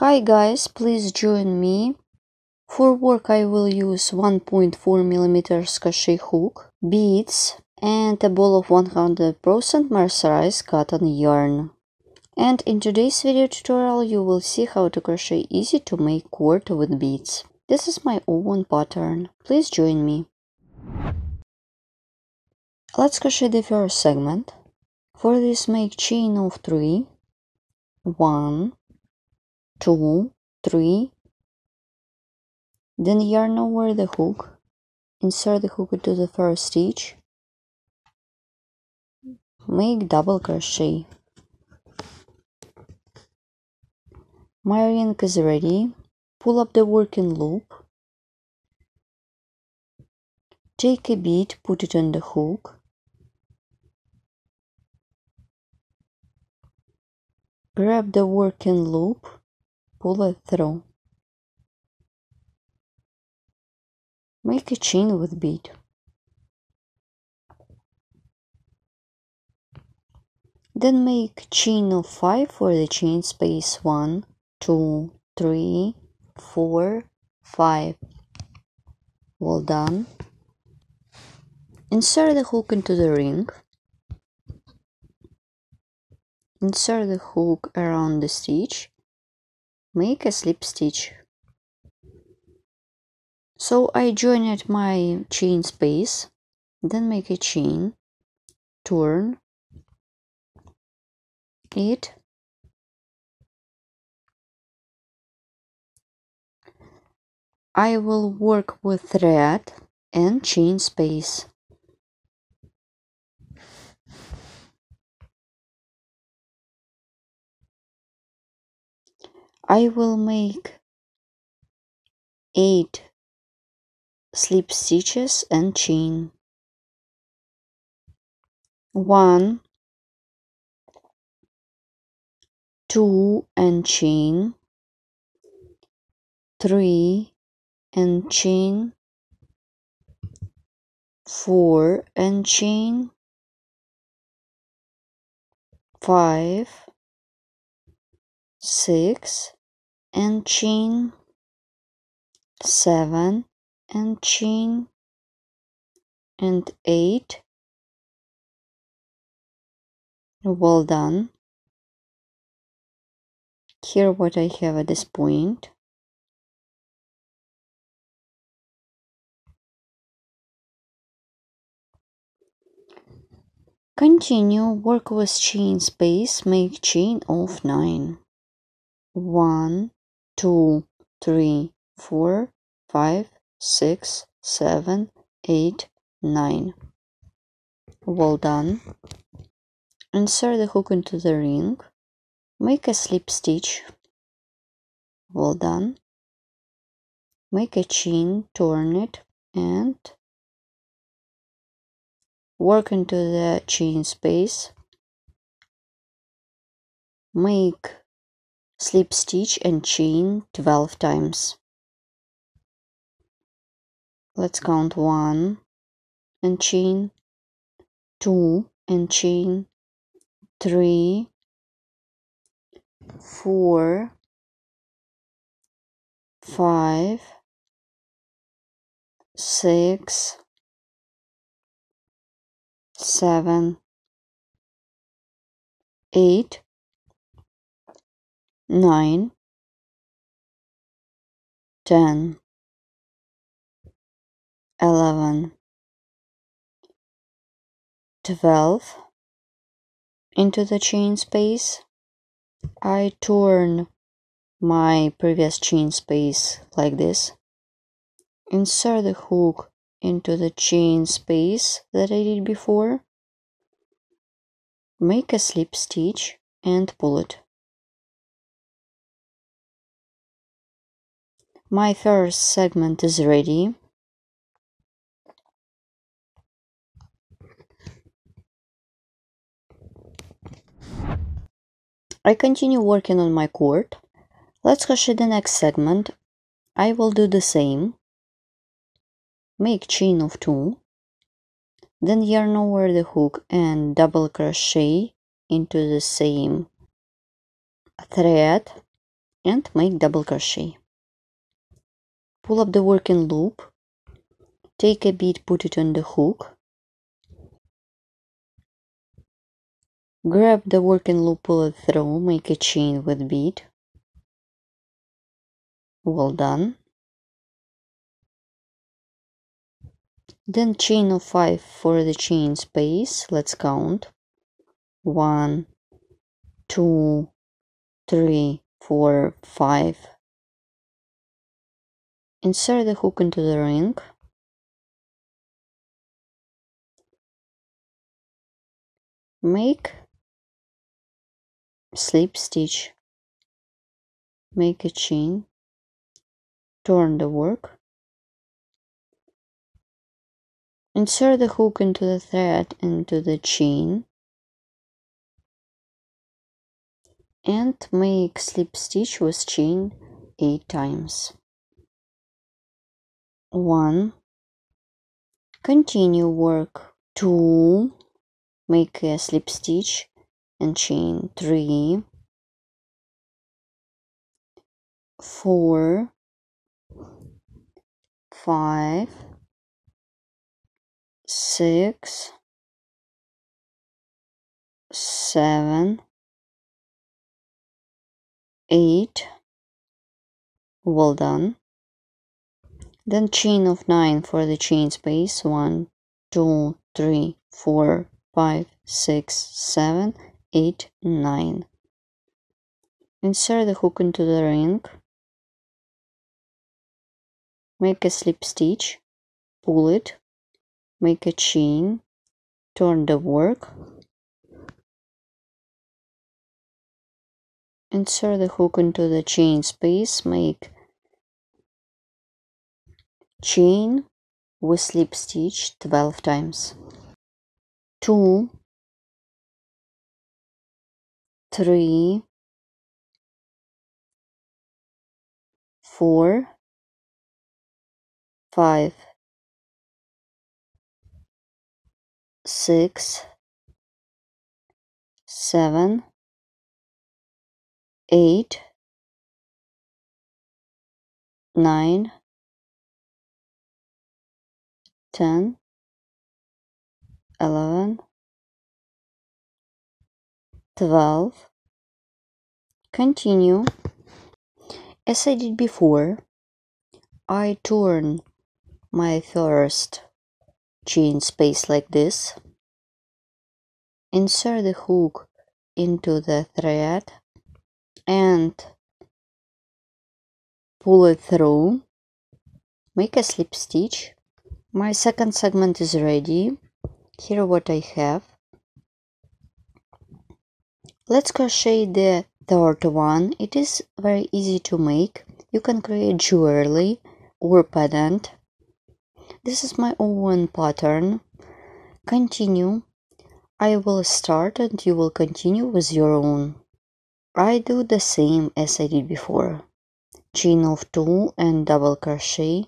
Hi guys, please join me. For work I will use 1.4 millimeters crochet hook, beads and a ball of 100% mercerized cotton yarn. And in today's video tutorial you will see how to crochet easy to make cord with beads. This is my own pattern. Please join me. Let's crochet the first segment. For this make chain of 3, 1, 2, 3, then yarn over the hook, insert the hook into the first stitch, make double crochet. My ring is ready, pull up the working loop, take a bead, put it on the hook, grab the working loop, pull it through. Make a chain with bead. Then make chain of 5 for the chain space 1, 2, 3, 4, 5. Well done. Insert the hook into the ring. Insert the hook around the stitch. Make a slip stitch. So I joined my chain space, then make a chain, turn it, I will work with thread and chain space. I will make 8 slip stitches and chain. 1 2 and chain. 3 and chain. 4 and chain. 5 6 and chain 7 and chain and 8 well done. Here what I have at this point. Continue, work with chain space, make chain of 9. 1, 2, 3, 4, 5, 6, 7, 8, 9. Well done. Insert the hook into the ring. Make a slip stitch. Well done. Make a chain, turn it, and work into the chain space. Make slip stitch and chain 12 times. Let's count 1 and chain, 2 and chain, 3, 4, 5, 6, seven, eight, nine, ten, eleven, twelve. Into the chain space, I turn my previous chain space like this. Insert the hook into the chain space that I did before. Make a slip stitch and pull it. My first segment is ready. I continue working on my cord. Let's crochet the next segment. I will do the same make chain of two then yarn over the hook and double crochet into the same thread and make double crochet pull up the working loop take a bead put it on the hook grab the working loop pull it through make a chain with bead well done. Then chain of five for the chain space. Let's count. One two three four five insert the hook into the ring. Make slip stitch. Make a chain. Turn the work. Insert the hook into the thread into the chain. And make slip stitch with chain 8 times 1 continue work. 2 make a slip stitch and chain. 3 4 5 6 7 8 well done then chain of 9 for the chain space. 1 2 3 4 5 6 7 8 9 insert the hook into the ring. Make a slip stitch. Pull it. Make a chain. Turn the work. Insert the hook into the chain space. Make chain with slip stitch 12 times. 2 3 4 5 6 7 eight, nine, ten, eleven, twelve. Continue. As I did before, I turn my first chain space like this, insert the hook into the thread and pull it through make a slip stitch my second segment is ready. Here what I have. Let's crochet the third one. It is very easy to make. You can create jewelry or pendant this is my own pattern. Continue. I will start and you will continue with your own. I do the same as I did before. Chain of 2 and double crochet.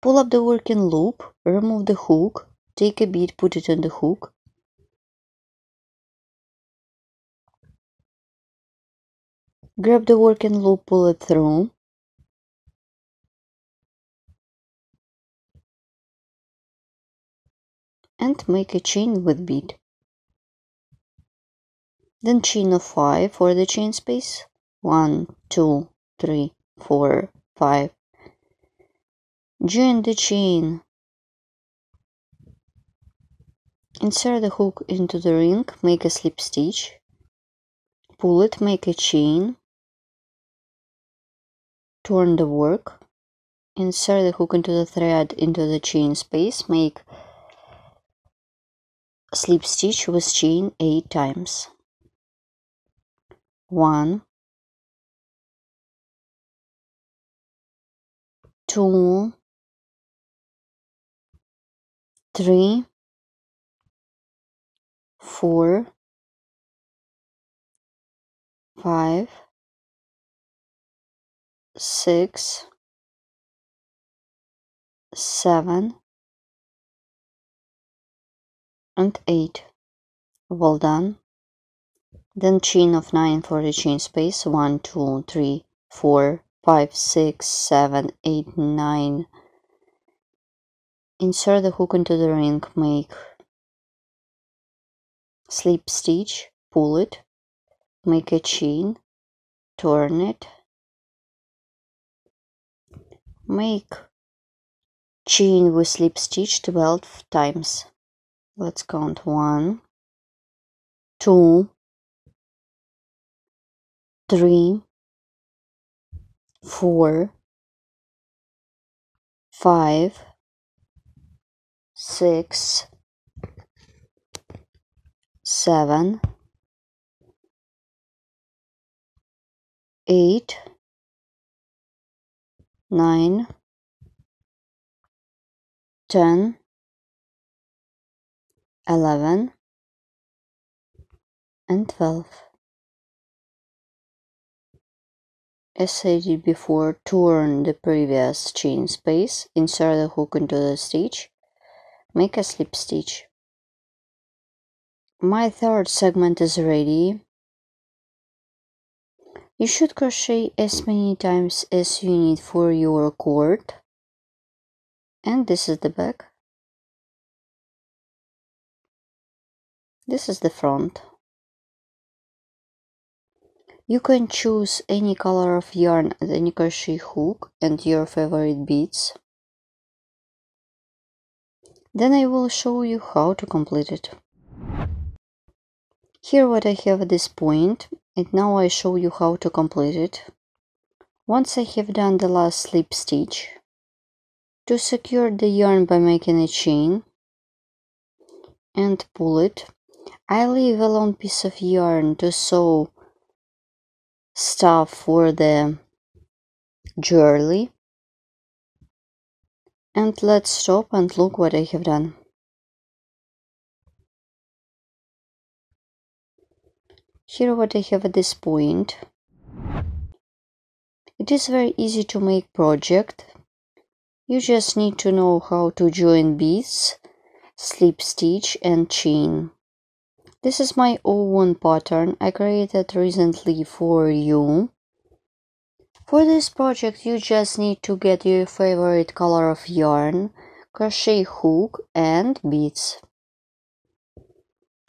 Pull up the working loop, remove the hook, take a bead, put it on the hook. Grab the working loop, pull it through. and make a chain with bead. Then chain of 5 for the chain space. 1, 2, 3, 4, 5. Join the chain. Insert the hook into the ring, make a slip stitch. Pull it, make a chain. Turn the work. Insert the hook into the thread into the chain space, make slip stitch with chain 8 times 1 2 3 4 5 6 7 and 8. Well done. then chain of 9 for the chain space 1 2 3 4 5 6 7 8 9 insert the hook into the ring make slip stitch pull it make a chain turn it make chain with slip stitch 12 times. Let's count. One two three four five six seven eight nine ten eleven and twelve. As I did before, turn the previous chain space, insert the hook into the stitch, make a slip stitch. My third segment is ready. You should crochet as many times as you need for your cord. And this is the back. This is the front. You can choose any color of yarn at any crochet hook and your favorite beads. Then I will show you how to complete it. Here what I have at this point and now I show you how to complete it. Once I have done the last slip stitch, to secure the yarn by making a chain and pull it, I leave a long piece of yarn to sew stuff for the jewelry and let's stop and look what I have done. Here what I have at this point. It is very easy to make project. You just need to know how to join beads, slip stitch and chain. This is my own pattern I created recently for you. For this project you just need to get your favorite color of yarn, crochet hook and beads.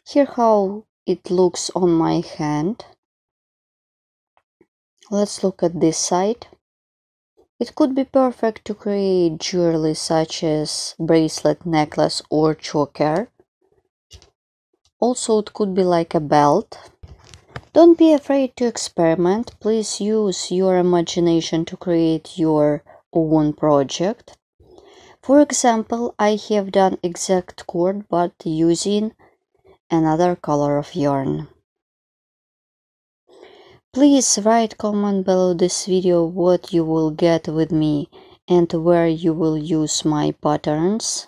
Here how it looks on my hand. Let's look at this side. It could be perfect to create jewelry such as bracelet, necklace or choker. Also, it could be like a belt. Don't be afraid to experiment. Please use your imagination to create your own project. For example, I have done exact cord but using another color of yarn. Please write comment below this video what you will get with me and where you will use my patterns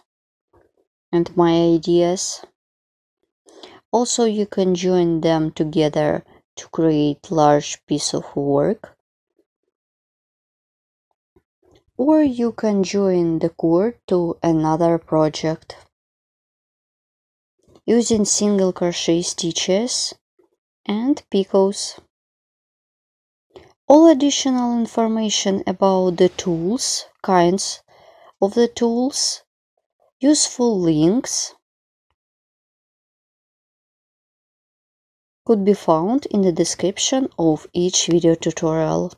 and my ideas. Also, you can join them together to create large piece of work. Or you can join the cord to another project using single crochet stitches and picots. All additional information about the tools, kinds of the tools, useful links, could be found in the description of each video tutorial.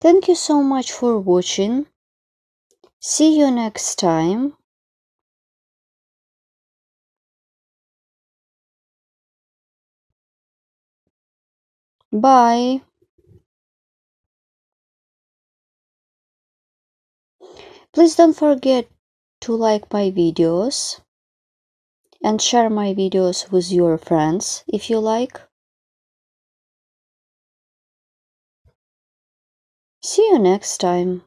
Thank you so much for watching. See you next time. Bye. Please don't forget to like my videos and share my videos with your friends if you like. See you next time.